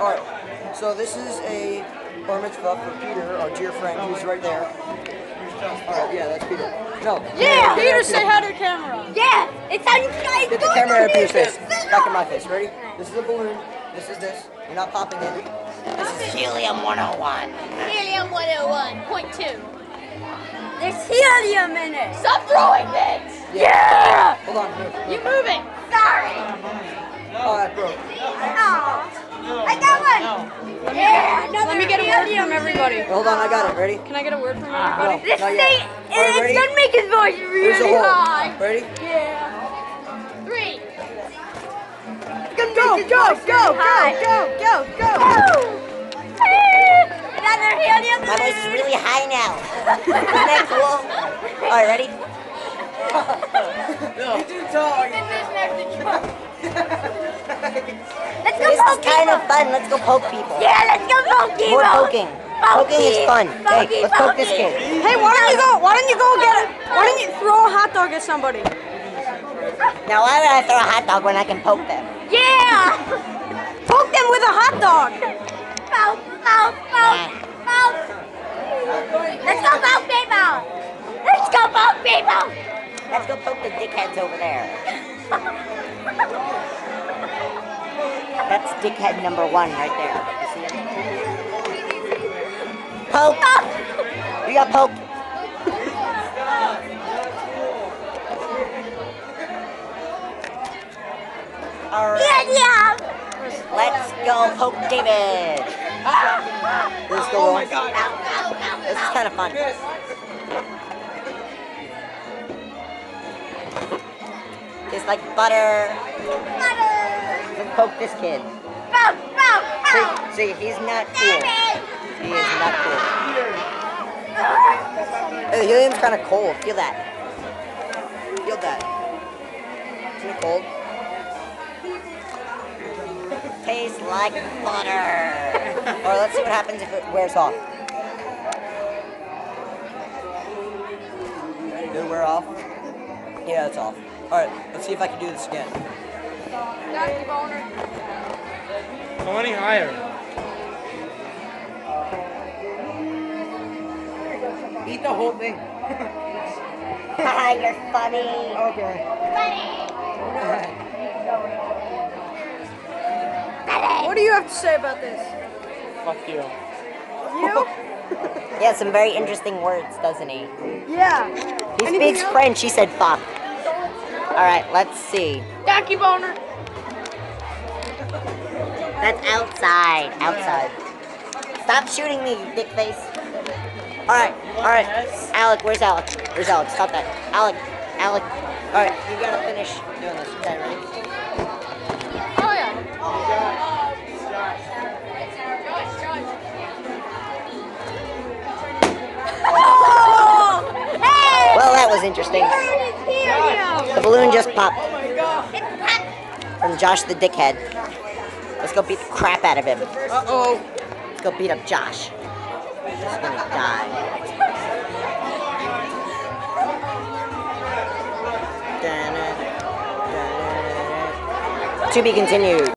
Alright, so this is a bar mitzvah for Peter, our dear friend, who's right there. Alright, yeah, that's Peter. No. Yeah, Peter, Peter, say hi to the camera. Yeah, it's on. Get the camera in Peter's face. Back in my face. Ready? This is a balloon. This is this. You're not popping it. This is helium 101. Helium 101.2. There's helium in it. Stop throwing things. Yeah. Hold on. Move, move. You moving? Sorry. Oh, that broke. Got one. Yeah. Let me get a word from everybody. Hold on, I got it. Ready? Can I get a word from ah, No, everybody? This thing, yet. Alright, ready? it's gonna make his voice really high. Ready? Yeah. Three. Go, go, go, go, go, go, go. Another helium. My voice is really high now. Isn't that cool? Alright, ready? You're too tall. Let's go This is poke kind of fun. Let's go poke people. Yeah, let's go poke people. More poking. Poking is fun. Hey, let's poke this kid. Hey, why don't you go? Why don't you go get it? Why don't you throw a hot dog at somebody? Now, why would I throw a hot dog when I can poke them? Yeah. Poke them with a hot dog. Poke, poke, poke, poke. Let's go poke people. Let's go poke people. Let's go poke the dickheads over there. That's dickhead number one right there. You see him? Poke! You got poked. Alright, Yeah, yeah. let's go poke David. This is oh my god. This is kind of fun. It's like butter. Let's poke this kid. Poke, poke, See, poke. see, he's not cool. He is not cool. Hey, the helium's kind of cold. Feel that. Feel that. Isn't it cold? Tastes like butter. or let's see what happens if it wears off. Did it wear off? Yeah, it's off. Alright, let's see if I can do this again. How many higher? Eat the whole thing. Haha, you're funny. Okay. Funny. What do you have to say about this? Fuck you. You? He has some very interesting words, doesn't he? Yeah. He Anything speaks else? French. He said fuck. Alright, let's see. Ducky boner. That's outside. Outside. Stop shooting me, you dick face. Alright, alright. Alec, where's Alec? Where's Alec? Stop that. Alec, Alec. Alright, you gotta finish doing this. Okay, ready? Oh yeah. Oh, was interesting. The balloon just popped from Josh the dickhead. Let's go beat the crap out of him. Uh-oh. Let's go beat up Josh. He's gonna die. To be continued.